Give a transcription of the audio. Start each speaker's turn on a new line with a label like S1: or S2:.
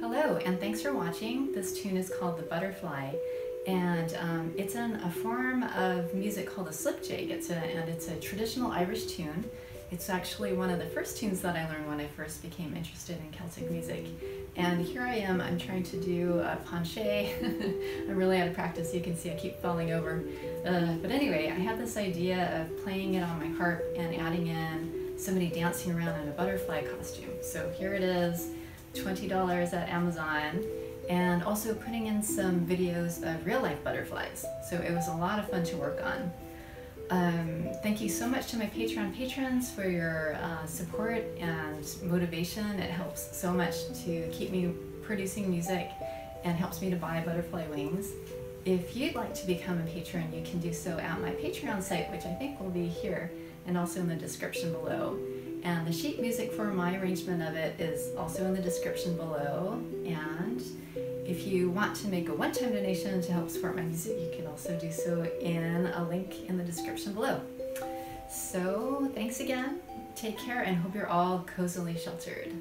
S1: Hello, and thanks for watching. This tune is called The Butterfly, and um, it's in a form of music called a slipjig. It's a, and it's a traditional Irish tune. It's actually one of the first tunes that I learned when I first became interested in Celtic music. And here I am, I'm trying to do a penché. I'm really out of practice, you can see I keep falling over. Uh, but anyway, I had this idea of playing it on my harp and adding in somebody dancing around in a butterfly costume. So here it is, $20 at Amazon, and also putting in some videos of real life butterflies. So it was a lot of fun to work on. Um, thank you so much to my Patreon patrons for your uh, support and motivation. It helps so much to keep me producing music and helps me to buy butterfly wings. If you'd like to become a patron, you can do so at my Patreon site, which I think will be here and also in the description below. The sheet music for my arrangement of it is also in the description below. And if you want to make a one-time donation to help support my music, you can also do so in a link in the description below. So thanks again, take care, and hope you're all cozily sheltered.